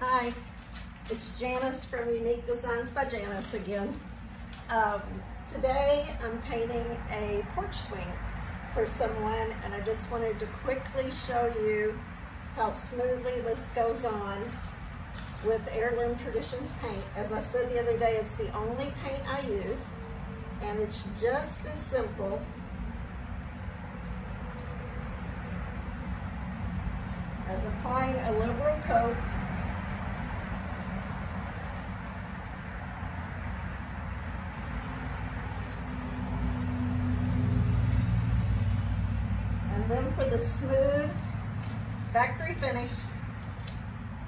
Hi, it's Janice from Unique Designs by Janice again. Um, today I'm painting a porch swing for someone and I just wanted to quickly show you how smoothly this goes on with Heirloom Traditions paint. As I said the other day, it's the only paint I use and it's just as simple as applying a liberal coat then for the smooth factory finish,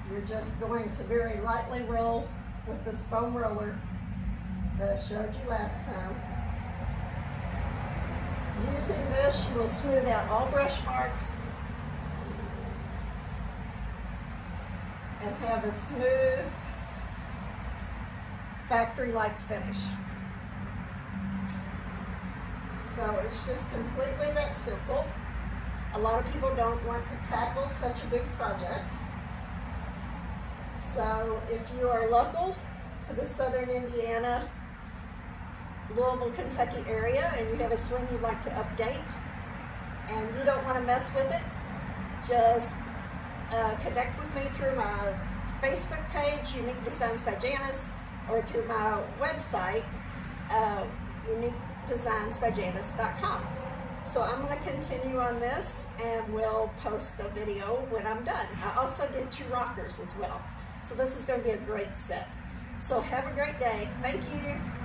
you're just going to very lightly roll with this foam roller that I showed you last time. Using this, you will smooth out all brush marks and have a smooth factory-like finish. So it's just completely that simple. A lot of people don't want to tackle such a big project. So if you are local to the southern Indiana, Louisville, Kentucky area and you have a swing you'd like to update and you don't want to mess with it, just uh, connect with me through my Facebook page, Unique Designs by Janice, or through my website, uh, uniquedesignsbyjanice.com. So I'm going to continue on this and we'll post a video when I'm done. I also did two rockers as well. So this is going to be a great set. So have a great day. Thank you.